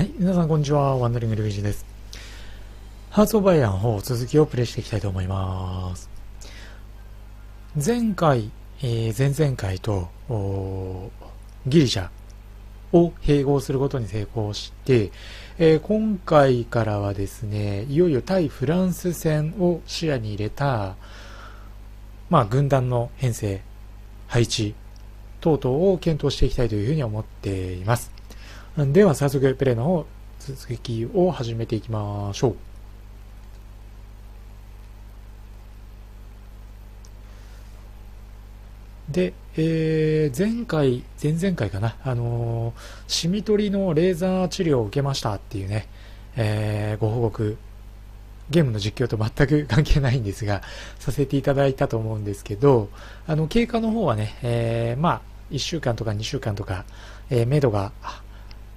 はい、皆さんこんにちは。ワンダリングルイージです。ハーツオブアイアン4続きをプレイしていきたいと思います。前回、えー前々回と、ギリシャを併合することに成功して、えー今回からはですね、いよいよ対フランス戦を視野に入れた、まあ、軍団の編成、配置等々を検討していきたいというふうに思っています。では早速プレイの方続きを始めていきましょう。で、えー前回前々回かな。あのーシミ取りのレーザー治療を受けましたっていうね、えーご報告。ゲームの実況と全く関係ないんですがさせていただいたと思うんですけどあの経過の方はね、えーまあ1週間とか2週間とか、えー、目処が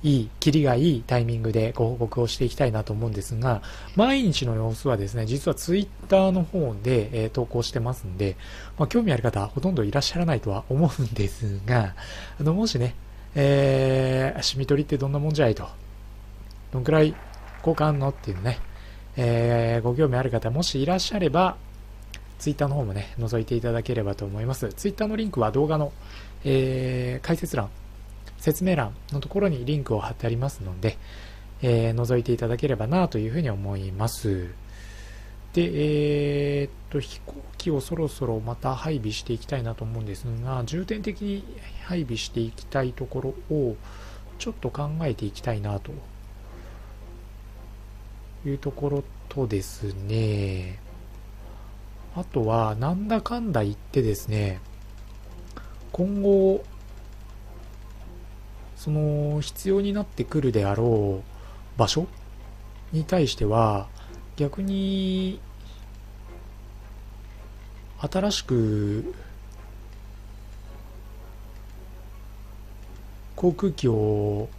いい、キリがいいタイミングでご報告をしていきたいなと思うんですが、毎日の様子はですね、実はツイッターの方で、えー投稿してますんで、まあ、興味ある方ほとんどいらっしゃらないとは思うんですが、あの、もしね、えー、シミ取りってどんなもんじゃないと、どんくらい効果あんのっていうね、えーご興味ある方もしいらっしゃれば、ツイッターの方もね、覗いていただければと思います。ツイッターのリンクは動画の、えー解説欄、説明欄のところにリンクを貼ってありますので、えー覗いていただければなというふうに思います。で、えーっと、飛行機をそろそろまた配備していきたいなと思うんですが、重点的に配備していきたいところをちょっと考えていきたいなというところとですね、あとは、なんだかんだ言ってですね、今後、その必要になってくるであろう場所に対しては逆に新しく航空機を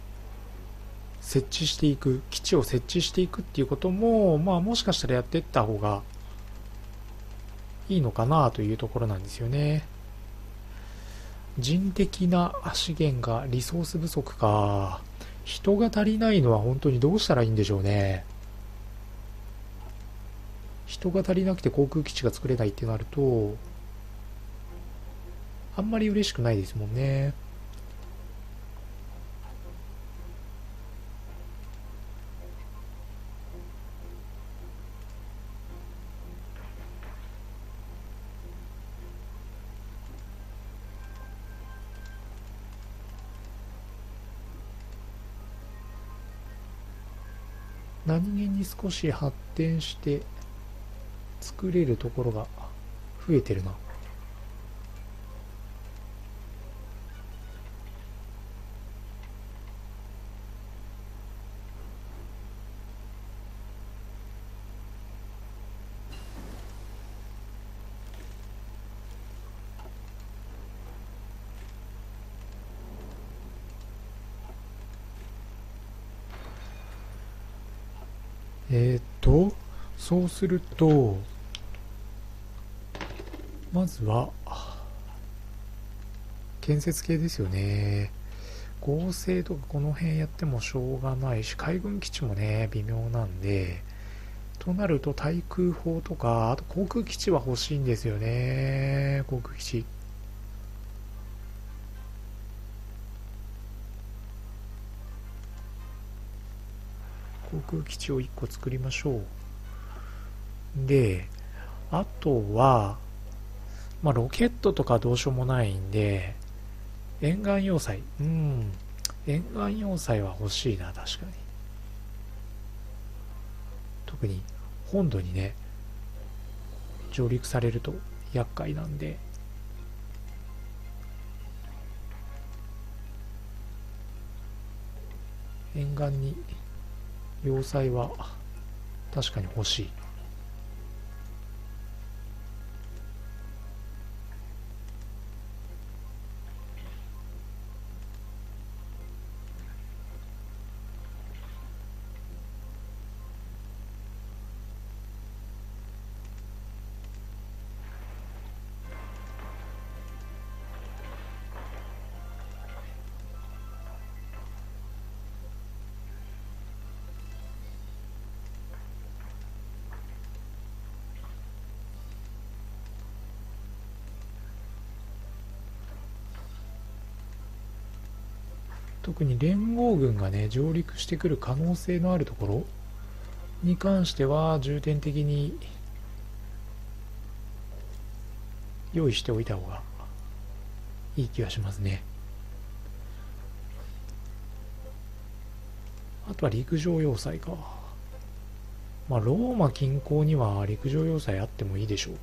設置していく基地を設置していくっていうこともまあもしかしたらやっていった方がいいのかなというところなんですよね。人的な資源がリソース不足か。人が足りないのは本当にどうしたらいいんでしょうね。人が足りなくて航空基地が作れないってなるとあんまり嬉しくないですもんね。少し発展して作れるところが増えてるなえーっとそうするとまずは建設系ですよね。合成とかこの辺やってもしょうがないし海軍基地もね微妙なんでとなると対空砲とかあと航空基地は欲しいんですよね。航空基地。航空基地を1個作りましょう。であとはまあロケットとかどうしようもないんで沿岸要塞。うん。沿岸要塞は欲しいな確かに。特に本土にね上陸されると厄介なんで。沿岸に要塞は確かに欲しい。特に連合軍がね上陸してくる可能性のあるところに関しては重点的に用意しておいた方がいい気がしますね。あとは陸上要塞か。まあローマ近郊には陸上要塞あってもいいでしょう。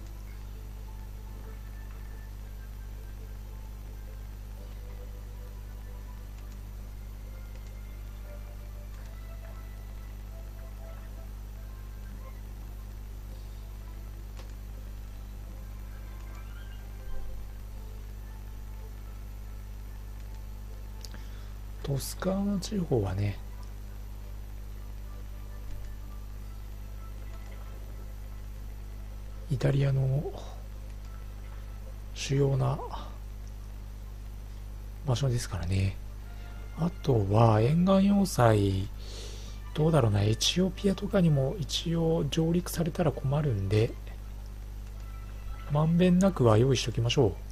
トスカーナ地方はねイタリアの主要な場所ですからね。あとは沿岸要塞どうだろうなエチオピアとかにも一応上陸されたら困るんでまんべんなくは用意しておきましょう。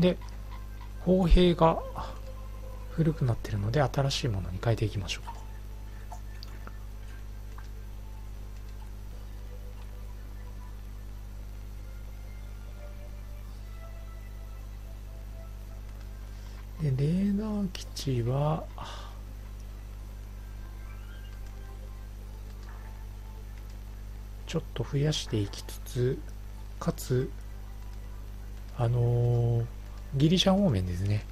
で砲兵が古くなってるので新しいものに変えていきましょう。でレーダー基地はちょっと増やしていきつつかつあのー、ギリシャ方面ですね。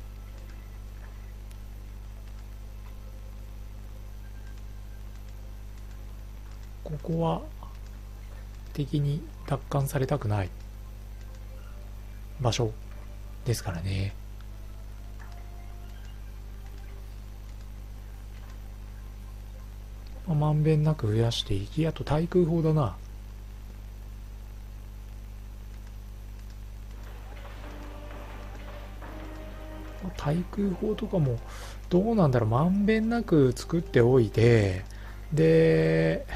ここは敵に奪還されたくない。場所ですからね。まんべんなく増やしていきあと対空砲だな。対空砲とかもどうなんだろう。まんべんなく作っておいてで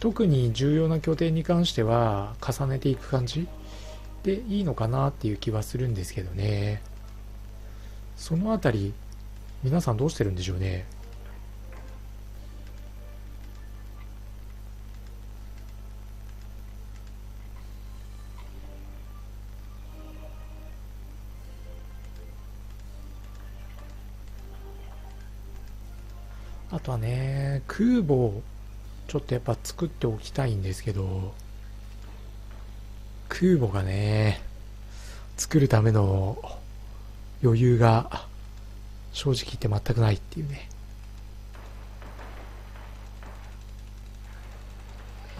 特に重要な拠点に関しては重ねていく感じでいいのかなっていう気はするんですけどね。その辺り皆さんどうしてるんでしょうね。とはね、空母をちょっとやっぱ作っておきたいんですけど、空母がね、作るための余裕が正直言って全くないっていうね。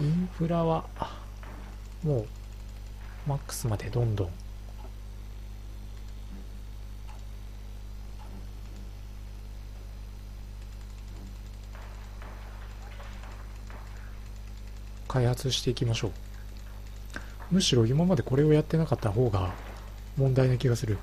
インフラはもうマックスまでどんどん開発していきましょう。むしろ今までこれをやってなかった方が問題な気がする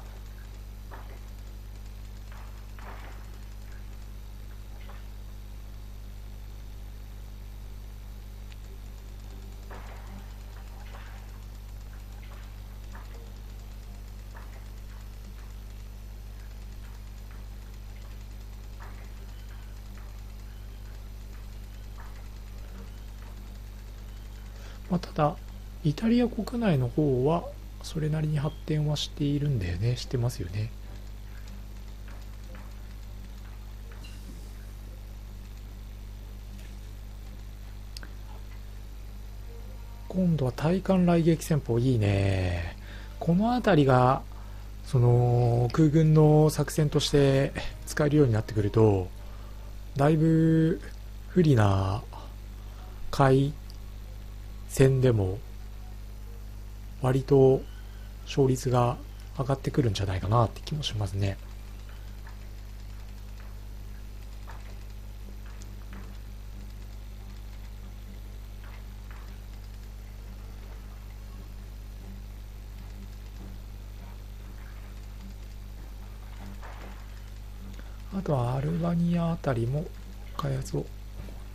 まあ、ただイタリア国内の方はそれなりに発展はしているんだよね。してますよね。今度は対艦雷撃戦法いいね。この辺りがその空軍の作戦として使えるようになってくるとだいぶ不利な海戦でも割と勝率が上がってくるんじゃないかなって気もしますね。あとはアルバニアあたりも開発を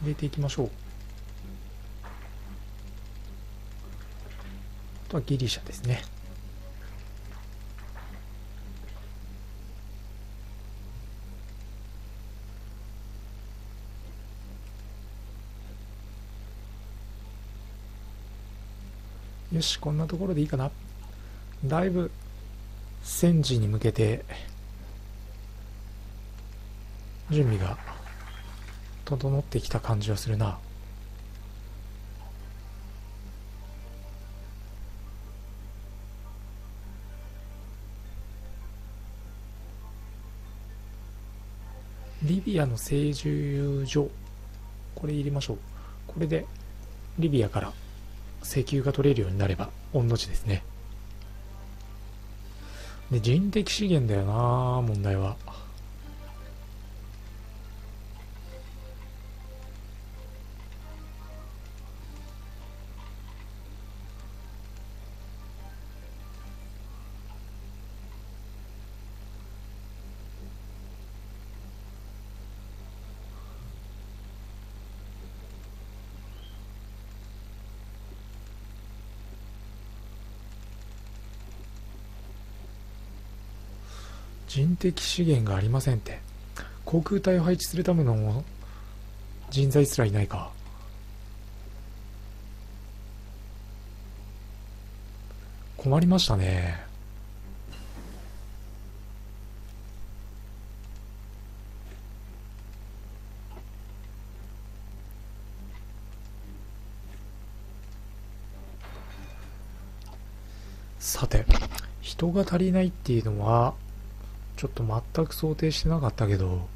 入れていきましょう。とはギリシャですね。よし、こんなところでいいかな。だいぶ戦時に向けて準備が整ってきた感じはするなリビアの製油所これ入れましょう。これでリビアから石油が取れるようになれば御の字ですね。で人的資源だよな問題は。的資源がありませんって。航空隊を配置するための人材すらいないか。困りましたね。さて人が足りないっていうのはちょっと全く想定してなかったけど。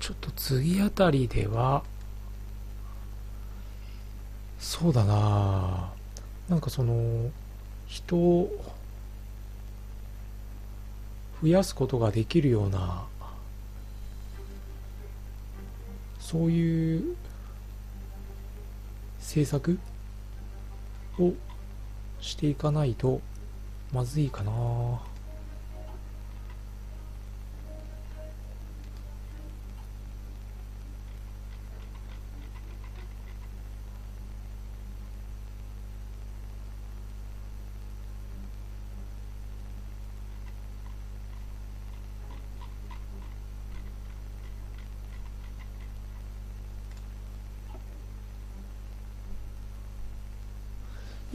ちょっと次あたりではそうだななんかその人を増やすことができるようなそういう政策をしていかないとまずいかな。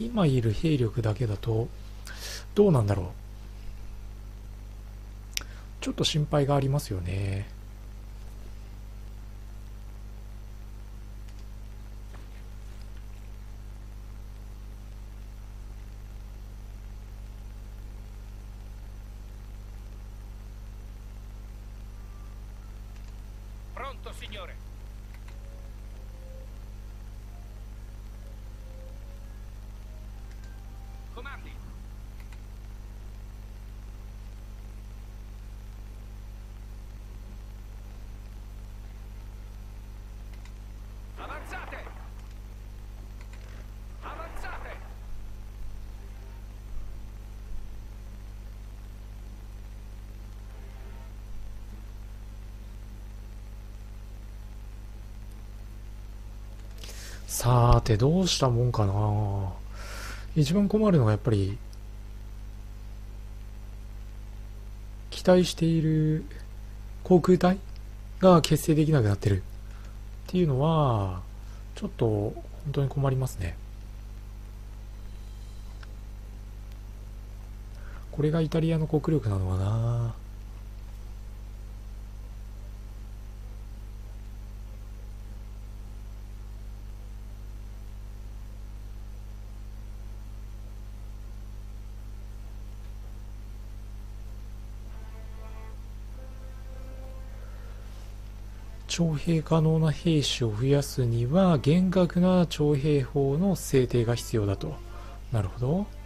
今いる兵力だけだとどうなんだろう。ちょっと心配がありますよね。さて、どうしたもんかな。一番困るのがやっぱり、期待している航空隊が結成できなくなってるっていうのはちょっと本当に困りますね。これがイタリアの国力なのかな。徴兵可能な兵士を増やすには厳格な徴兵法の制定が必要だと。なるほど。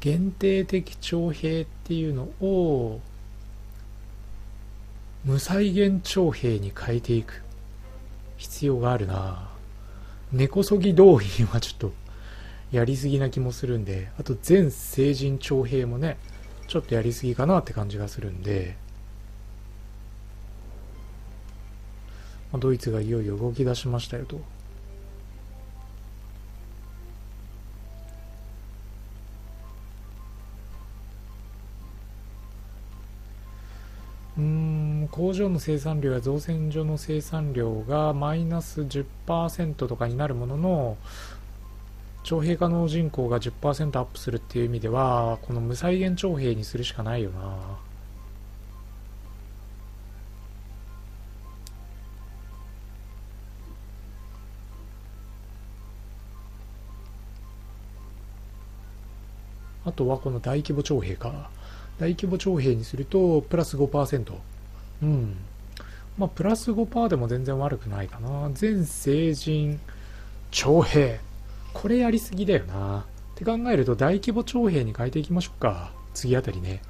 限定的徴兵っていうのを無再現徴兵に変えていく。必要があるな。根こそぎ動員はちょっとやりすぎな気もするんで。あと全成人徴兵もねちょっとやりすぎかなって感じがするんで、まあ、ドイツがいよいよ動き出しましたよと。工場の生産量や造船所の生産量がマイナス10%とかになるものの徴兵可能人口が10%アップするっていう意味ではこの無再現徴兵にするしかないよな。あとはこの大規模徴兵か。大規模徴兵にするとプラス5%うん。まあ、プラス5%でも全然悪くないかな。全成人徴兵。これやりすぎだよな。って考えると大規模徴兵に変えていきましょうか。次あたりね。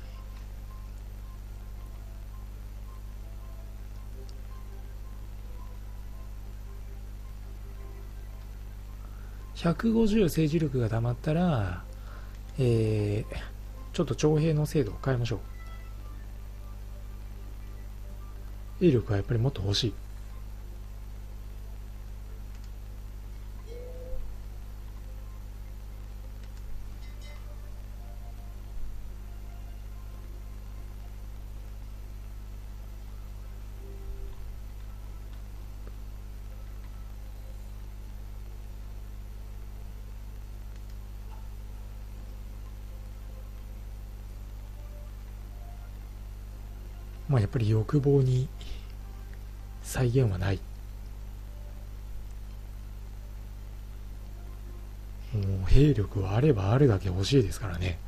150政治力が溜まったら、えー、ちょっと徴兵の制度を変えましょう。威力はやっぱりもっと欲しい。っぱり欲望に再現はないもう兵力はあればあるだけ欲しいですからね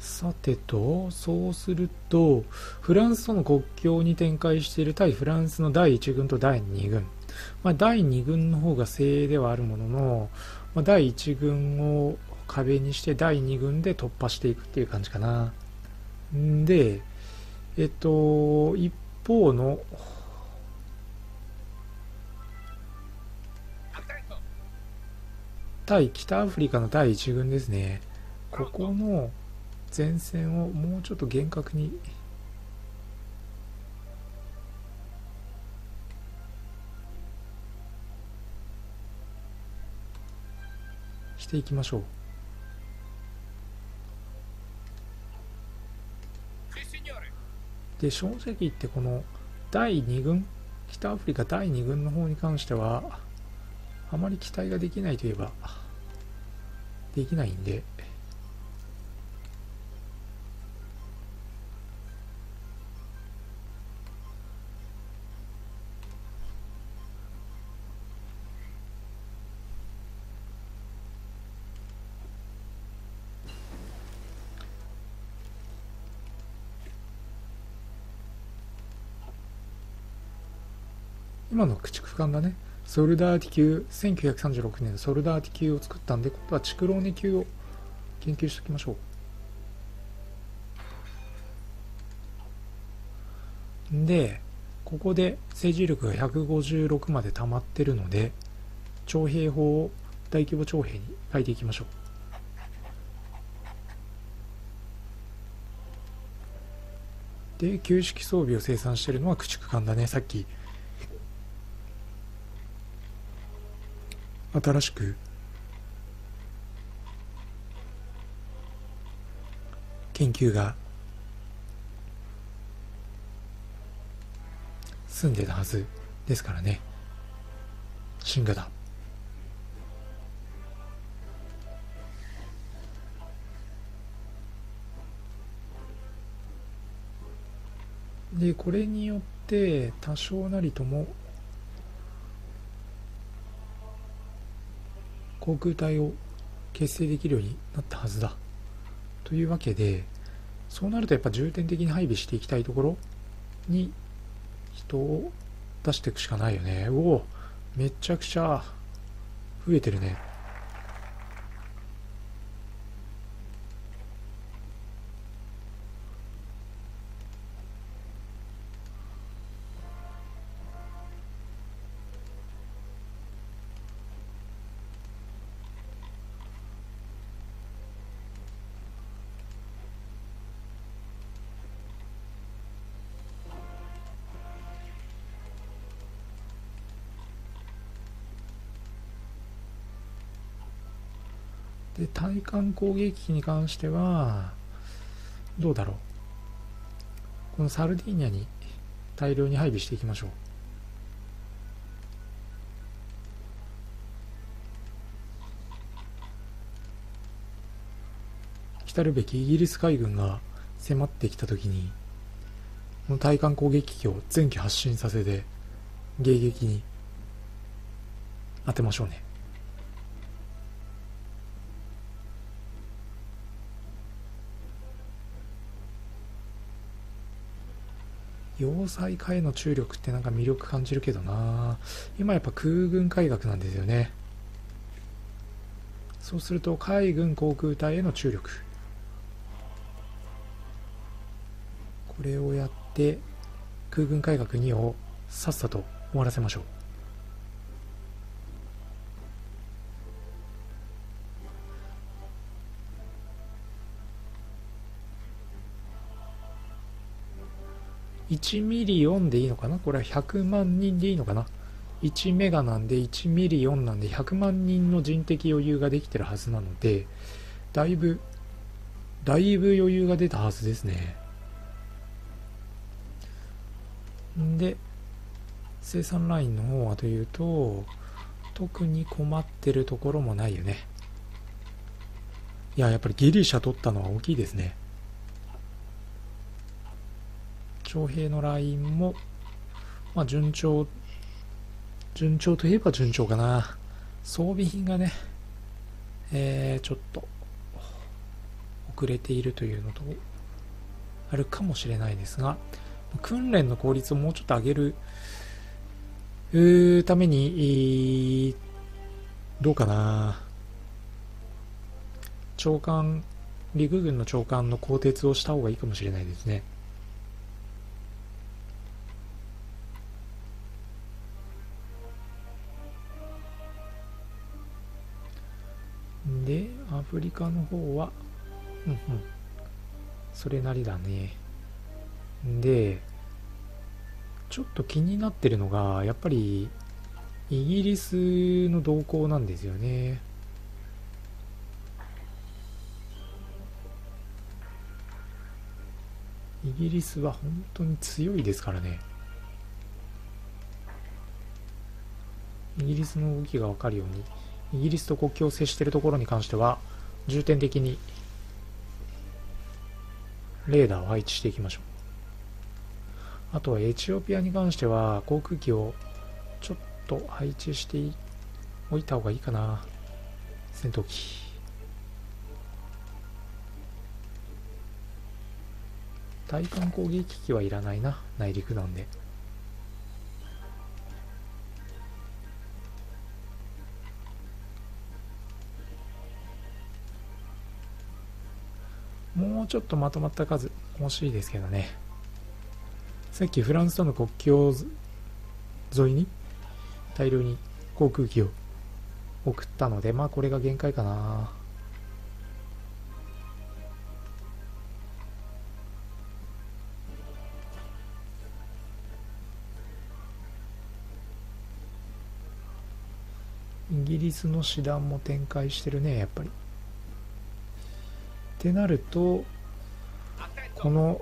さてと、そうすると、フランスとの国境に展開している対フランスの第1軍と第2軍。まあ、第2軍の方が精鋭ではあるものの、まあ、第1軍を壁にして第2軍で突破していくっていう感じかな。んで、えっと、一方の、対北アフリカの第1軍ですね。ここの前線をもうちょっと厳格にしていきましょう。で正直言ってこの第2軍北アフリカ第2軍の方に関してはあまり期待ができないといえばできないんで今の駆逐艦だねソルダーティ級1936年ソルダーティ級を作ったんで今度はチクローネ級を研究しておきましょう。でここで政治力が156まで溜まってるので徴兵法を大規模徴兵に変えていきましょう。で旧式装備を生産しているのは駆逐艦だね。さっき新しく。研究が。済んでたはず。ですからね。新型でこれによって多少なりとも航空隊を結成できるようになったはずだ。というわけでそうなるとやっぱ重点的に配備していきたいところに人を出していくしかないよね。おおめちゃくちゃ増えてるね。で対艦攻撃機に関してはどうだろう。このサルディーニャに大量に配備していきましょう。来るべきイギリス海軍が迫ってきた時にこの対艦攻撃機を前期発進させて迎撃に当てましょうね。要塞化への注力ってなんか魅力感じるけどな。今やっぱ空軍改革なんですよね。そうすると海軍航空隊への注力。これをやって空軍改革2をさっさと終わらせましょう。1 million でいいのかな？これは100万人でいいのかな？1メガなんで1 million なんで100万人の人的余裕ができてるはずなのでだいぶだいぶ余裕が出たはずですね。で生産ラインの方はというと特に困ってるところもないよね。いややっぱりギリシャ取ったのは大きいですね。徴兵のラインも、まあ、順調、順調といえば順調かな。装備品がね、えー、ちょっと、遅れているというのと、あるかもしれないですが、訓練の効率をもうちょっと上げる、ために、どうかな。長官、陸軍の長官の更迭をした方がいいかもしれないですね。で、アフリカの方は、うんうん、それなりだね。で、ちょっと気になってるのが、やっぱり、イギリスの動向なんですよね。イギリスは本当に強いですからね。イギリスの動きがわかるように、イギリスと国境を接しているところに関しては重点的にレーダーを配置していきましょう。あとはエチオピアに関しては航空機をちょっと配置しておいた方がいいかな。戦闘機。対艦攻撃機はいらないな。内陸なんで。ちょっとまとまった数欲しいですけどね。さっきフランスとの国境沿いに大量に航空機を送ったのでまあこれが限界かな。イギリスの師団も展開してるねやっぱり。ってなるとこの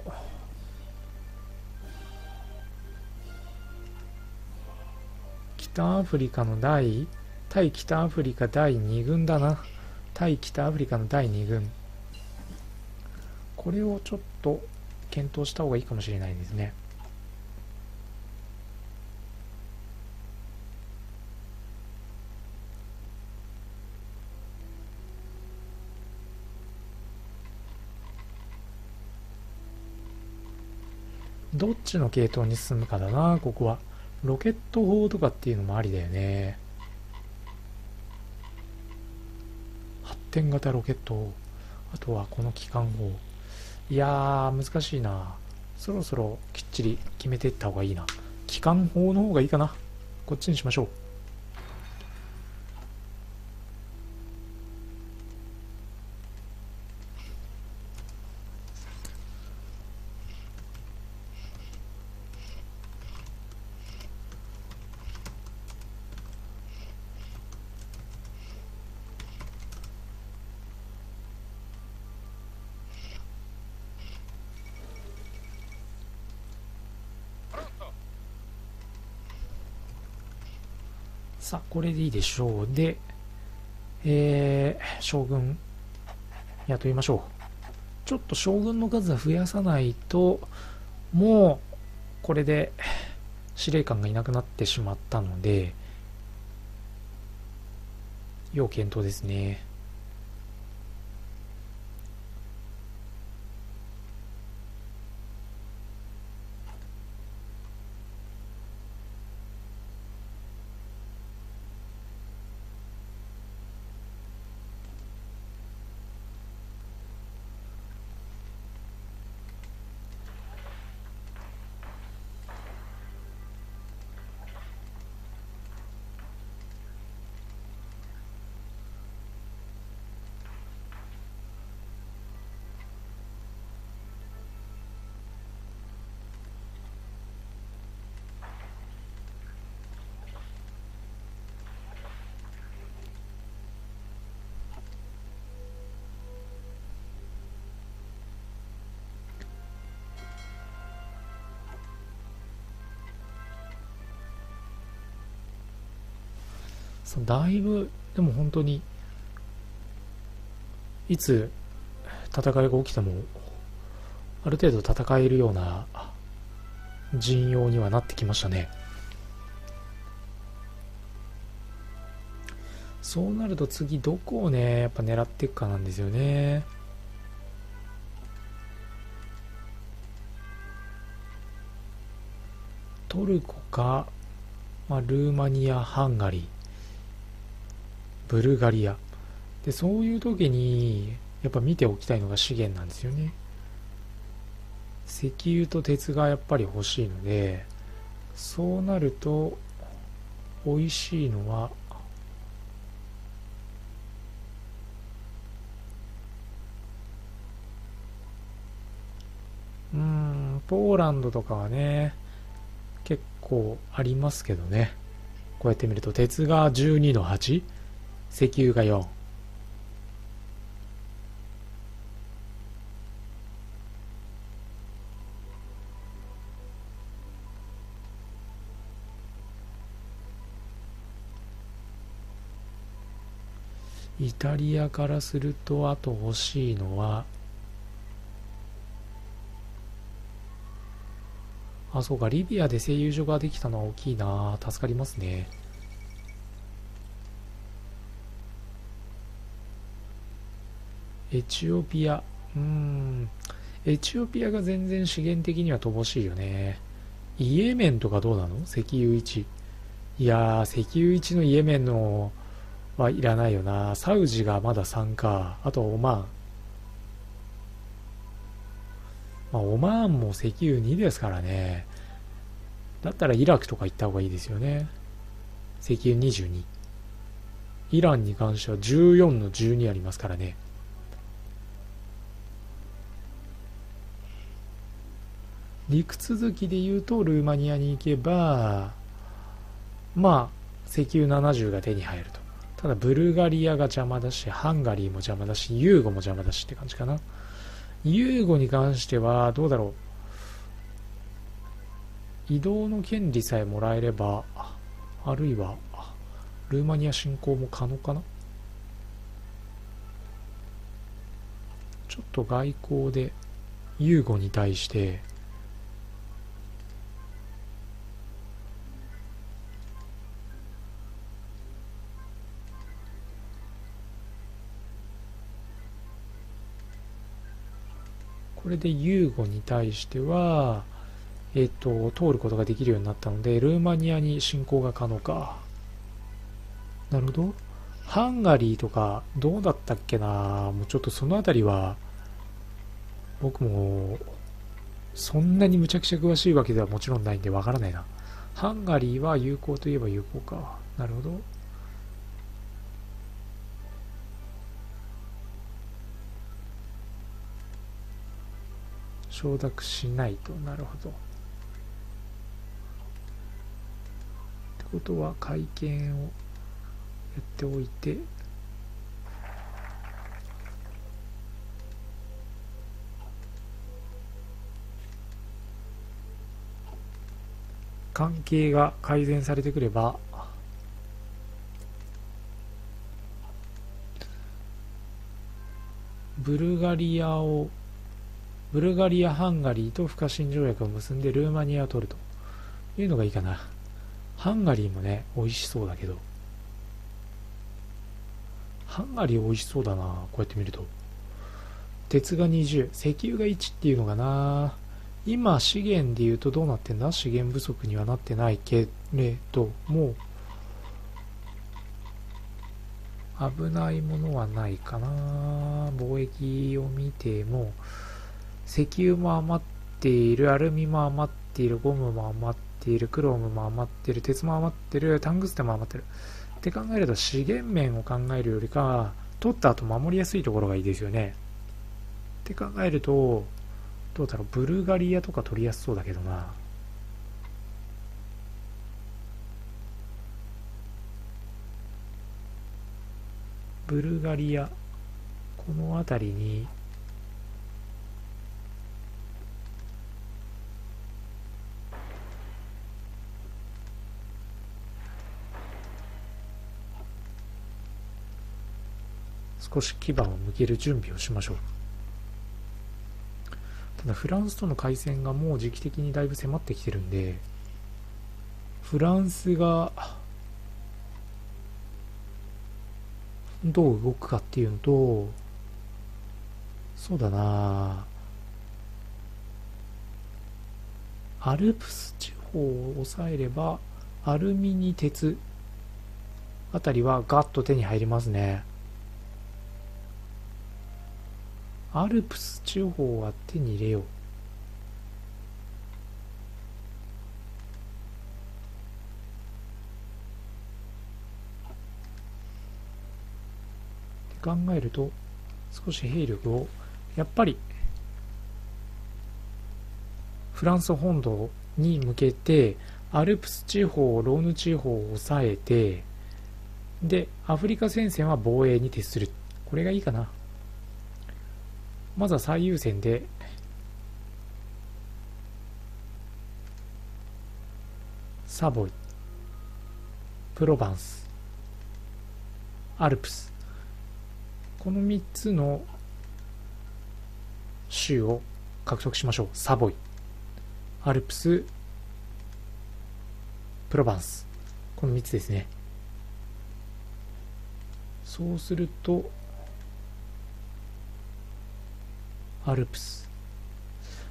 北アフリカの第対北アフリカ第2軍だな。対北アフリカの第2軍。これをちょっと検討した方がいいかもしれないですね。どっちの系統に進むかだなここは。ロケット砲とかっていうのもありだよね。発展型ロケットあとはこの機関砲。いやー難しいな。そろそろきっちり決めていった方がいいな。機関砲の方がいいかな。こっちにしましょう。さあ、これでいいでしょう。で、えー、将軍、雇いましょう。ちょっと将軍の数は増やさないと、もう、これで、司令官がいなくなってしまったので、要検討ですね。そだいぶでも本当にいつ戦いが起きてもある程度戦えるような陣容にはなってきましたね。そうなると次どこをねやっぱ狙っていくかなんですよね。トルコか、まあ、ルーマニアハンガリー。ブルガリア。でそういう時にやっぱ見ておきたいのが資源なんですよね。石油と鉄がやっぱり欲しいのでそうなると美味しいのはうんポーランドとかはね結構ありますけどね。こうやって見ると鉄が12の8石油が4イタリアからするとあと欲しいのはあそうかリビアで製油所ができたのは大きいな。助かりますね。エチオピア。うん。エチオピアが全然資源的には乏しいよね。イエメンとかどうなの？石油1。いやー、石油1のイエメンのはいらないよな。サウジがまだ3か。あとオマーン。まあ、オマーンも石油2ですからね。だったらイラクとか行った方がいいですよね。石油22。イランに関しては14の12ありますからね。陸続きで言うとルーマニアに行けば、まあ、石油70が手に入ると。ただ、ブルガリアが邪魔だし、ハンガリーも邪魔だし、ユーゴも邪魔だしって感じかな。ユーゴに関しては、どうだろう。移動の権利さえもらえれば、あるいは、ルーマニア侵攻も可能かなちょっと外交で、ユーゴに対して、これでユーゴに対しては、えっ、と、通ることができるようになったので、ルーマニアに侵攻が可能か。なるほど。ハンガリーとか、どうだったっけなもうちょっとそのあたりは、僕も、そんなにむちゃくちゃ詳しいわけではもちろんないんでわからないな。ハンガリーは有効といえば有効か。なるほど。承諾しないとなるほど。ってことは会見をやっておいて関係が改善されてくればブルガリアをブルガリア、ハンガリーと不可侵条約を結んでルーマニアを取るというのがいいかな。ハンガリーもね、美味しそうだけど。ハンガリー美味しそうだな、こうやって見ると。鉄が20、石油が1っていうのがな。今、資源で言うとどうなってんだ？資源不足にはなってないけれども、危ないものはないかな。貿易を見ても、石油も余っている、アルミも余っている、ゴムも余っている、クロームも余っている、鉄も余ってる、タングステも余ってる。って考えると資源面を考えるよりか、取った後守りやすいところがいいですよね。って考えると、どうだろう、ブルガリアとか取りやすそうだけどな。ブルガリア、この辺りに少し牙を向ける準備をしましょうただフランスとの開戦がもう時期的にだいぶ迫ってきてるんでフランスがどう動くかっていうのとそうだなアルプス地方を抑えればアルミニ鉄あたりはガッと手に入りますね。アルプス地方は手に入れよう。考えると少し兵力をやっぱりフランス本土に向けてアルプス地方ローヌ地方を抑えてでアフリカ戦線は防衛に徹するこれがいいかなまずは最優先で。サボイ。プロバンス。アルプス。この3つの州を獲得しましょう。サボイ。アルプス。プロバンス。この3つですね。そうするとアルプス。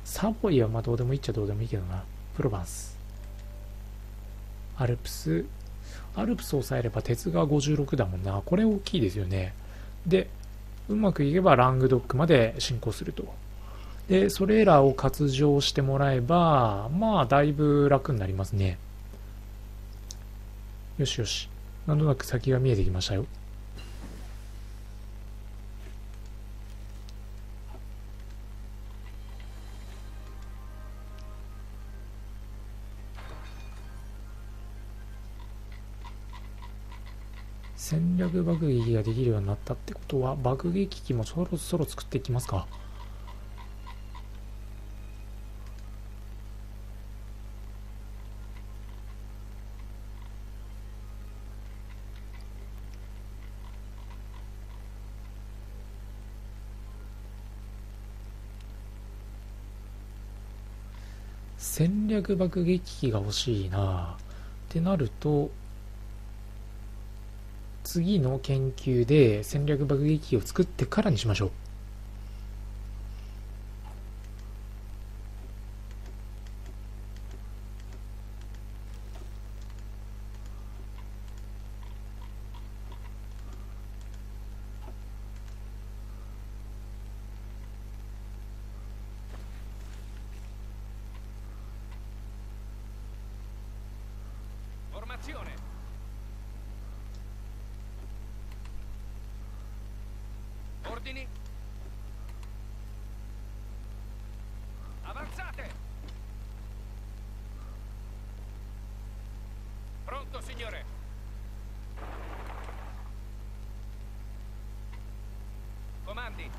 サボイはまあどうでもいいっちゃどうでもいいけどな。プロバンス。アルプス。アルプスを抑えれば鉄が56だもんな。これ大きいですよね。で、うまくいけばラングドックまで進行するとで、それらを活用してもらえば、まあ、だいぶ楽になりますね。よしよし。なんとなく先が見えてきましたよ。戦略爆撃ができるようになったってことは爆撃機もそろそろ作っていきますか？戦略爆撃機が欲しいなってなると次の研究で戦略爆撃機を作ってからにしましょう。Andy.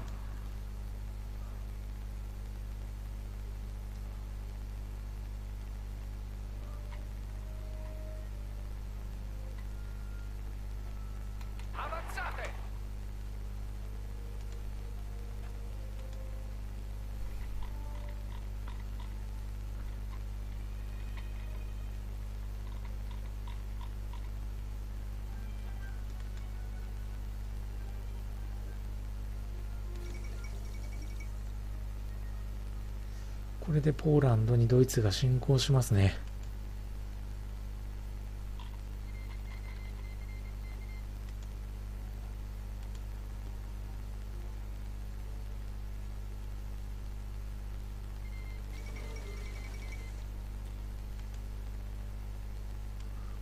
これでポーランドにドイツが侵攻しますね。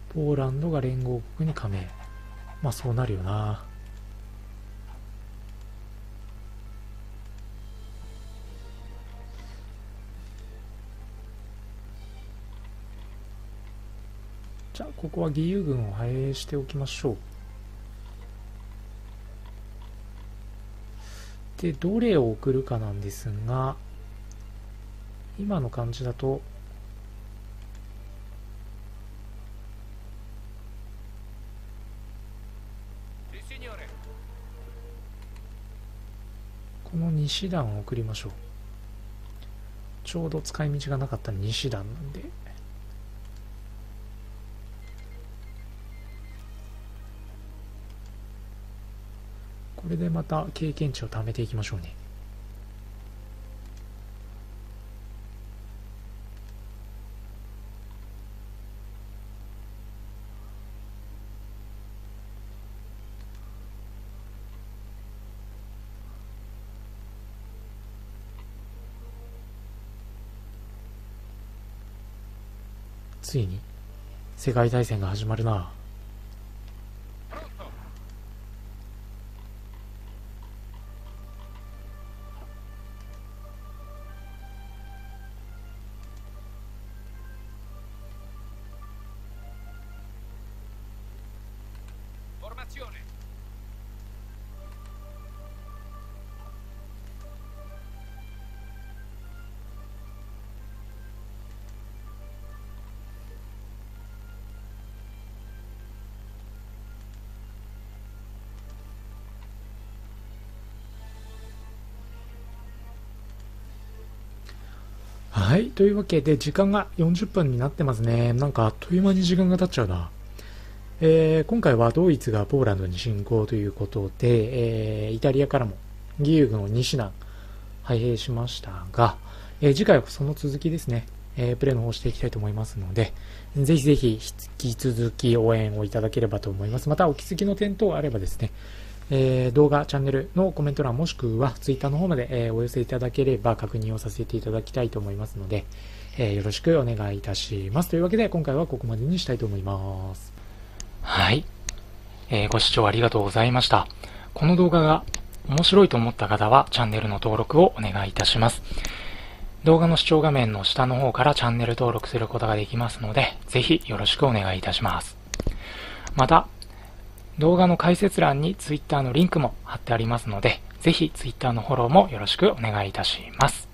ポーランドが連合国に加盟。まあそうなるよな。ここは義勇軍を派兵しておきましょう。で、どれを送るかなんですが、今の感じだと、この西段を送りましょう。ちょうど使い道がなかった西段なんで。これでまた経験値を貯めていきましょうね。ついに世界大戦が始まるな。はい。というわけで、時間が40分になってますね。なんかあっという間に時間が経っちゃうな。えー今回はドイツがポーランドに侵攻ということで、えーイタリアからも義勇軍を西南派兵しましたが、えー次回はその続きですね、えプレイの方していきたいと思いますので、ぜひぜひ引き続き応援をいただければと思います。またお気づきの点等あればですね、えー動画、チャンネルのコメント欄もしくは Twitter の方まで、えーお寄せいただければ確認をさせていただきたいと思いますので、えーよろしくお願いいたします。というわけで今回はここまでにしたいと思います。はい。えーご視聴ありがとうございました。この動画が面白いと思った方はチャンネルの登録をお願いいたします。動画の視聴画面の下の方からチャンネル登録することができますので、ぜひよろしくお願いいたします。また、動画の解説欄に Twitter のリンクも貼ってありますので、ぜひ Twitter のフォローもよろしくお願いいたします。